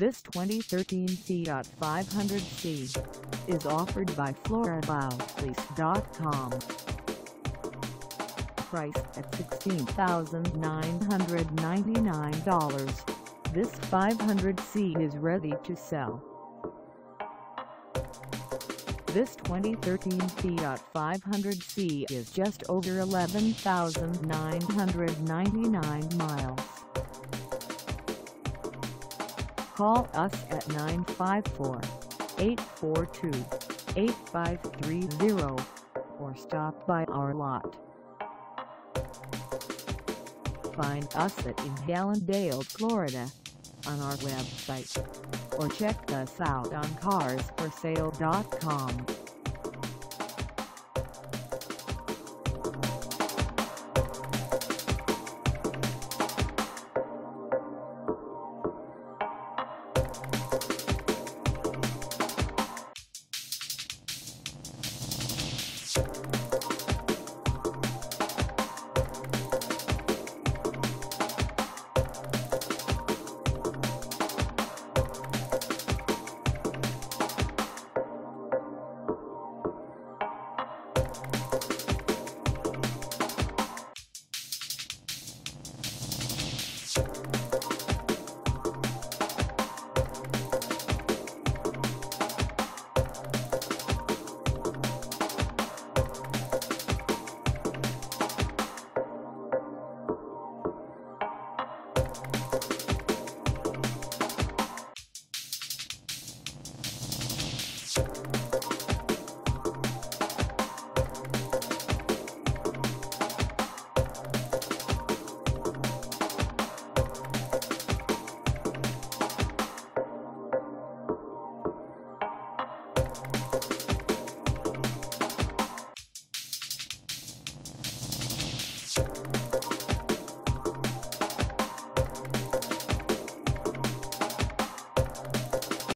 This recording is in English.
This 2013 Fiat 500C is offered by Floridaofflease.com. Priced at $16,999, this 500C is ready to sell. This 2013 Fiat 500C is just over 11,999 miles. Call us at 954-842-8530 or stop by our lot. Find us at in Hallandale, Florida on our website or check us out on carsforsale.com. Thank